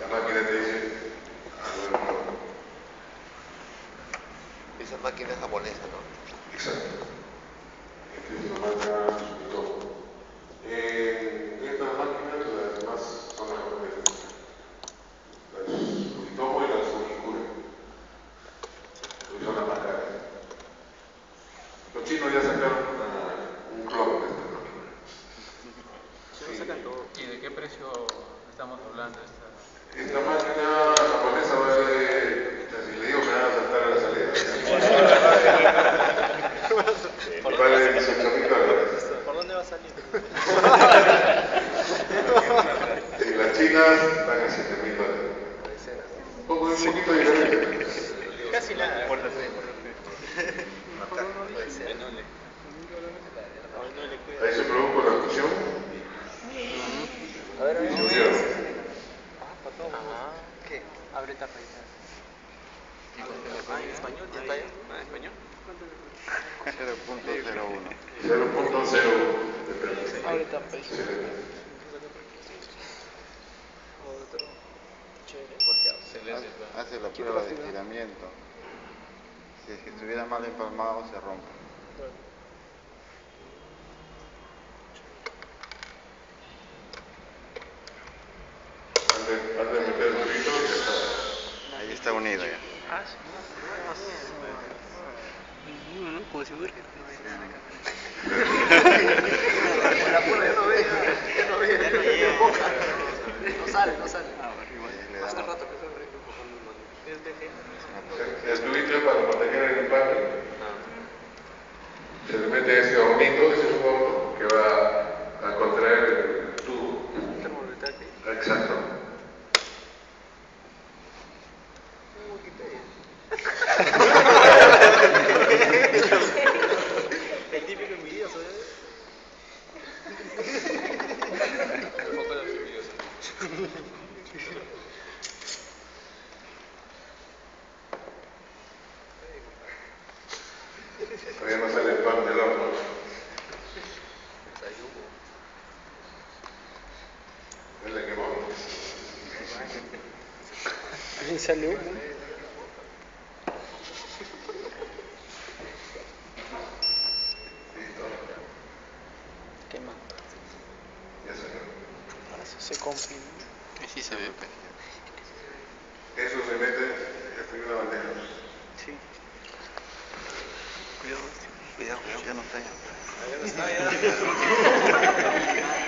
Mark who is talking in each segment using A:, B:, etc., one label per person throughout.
A: la máquina te dice, ah, bueno, no.
B: Esa máquina es japonesa, ¿no?
A: Exacto. Este es una máquina Sumitomo. Eh, estas máquinas, las demás son las japonesas. Las Sumitomo y las Fujikura. Que son las más caras. Los chinos ya sacaron una- un clon de esta máquina.
C: ¿Y de qué precio estamos hablando? Esta?
A: Esta máquina japonesa vale, si le digo me van a saltar a la salida. vale 18 mil dólares.
D: ¿Por dónde va a salir?
A: Y las chinas están a 7 mil dólares. Un poquito diferente.
D: Casi nada.
A: Ahí se produjo la fusión
D: A ver, a
A: y
D: ver.
A: subieron.
D: ¿Qué? Abre tapa y tal. Ah, en español, ya está ya. Ah, en español.
B: 0.01.
A: 0.0 de permiso.
D: Abre tapa y
A: Excelente.
D: Otro. Chévere.
B: Hace la prueba de estiramiento. Si es que estuviera mal empalmado, se rompe. Ahí está unido ya.
D: Ah, sí. ¿no? Como si fuera. La pura ya no ve, llega. No sale, no sale.
B: Ahí le
D: Hace
B: damos
D: rato que estoy empujando el mando. Desde que-
A: El- El tubito para proteger el empaque. Se le mete ese hornito, ese es un horno que va a contraer el tubo.
D: Termometraje.
A: Exacto.
D: El típico envidioso, ¿eh?
C: Un
A: no sale el pan del horno.
D: Se comprime.
B: Sí se ve, pero
A: Eso se mete en una bandeja.
D: Sí.
B: Cuidado, cuidado, ya no está ya.
A: Esto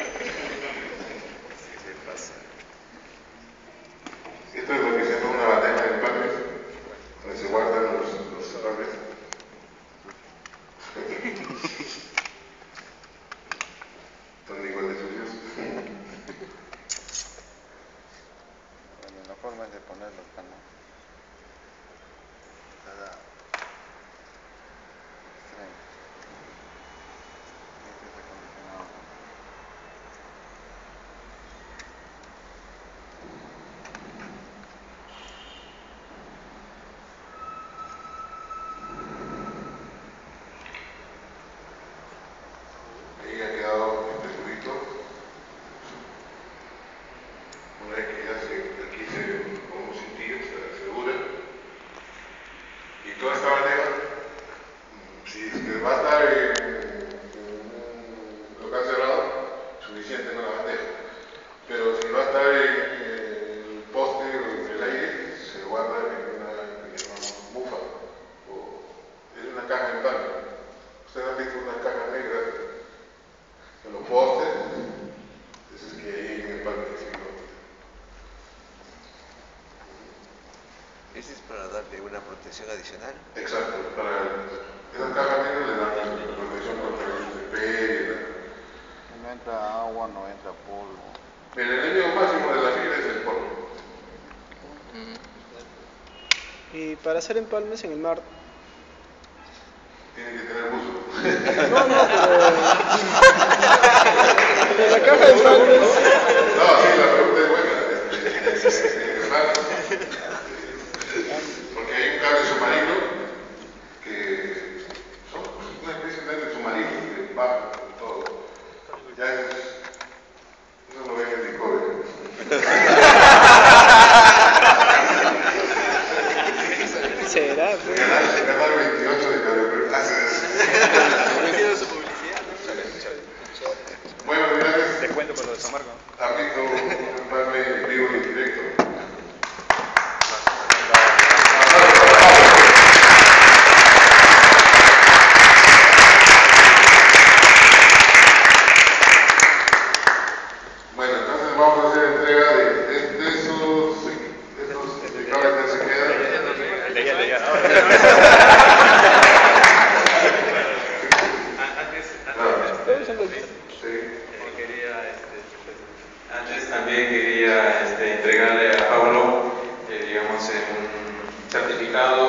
A: Gracias. Si va a estar en, en un local cerrado, suficiente con la bandeja. Pero si va a estar en, el poste o en el aire, se guarda en una bufa. O, es una caja de pan. Ustedes han
B: Ese es para darle una protección adicional.
A: Exacto, para esa caja le dan protección contra los UTP.
B: No entra agua, no entra polvo.
A: El enemigo máximo de la fibra es el polvo.
E: Y para hacer empalmes en el mar.
A: Tiene que tener músculo.
E: No, no, pero. en la caja de
A: empalmes. ya.
C: No, ah,
F: antes, antes,
A: este,
F: quería, este, antes también quería este, entregarle a Pablo, eh, digamos, eh, un certificado